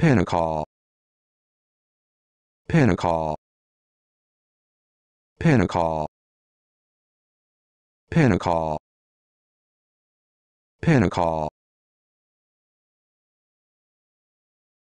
Pinnacle. Pinnacle. Pinnacle. Pinnacle. Pinnacle.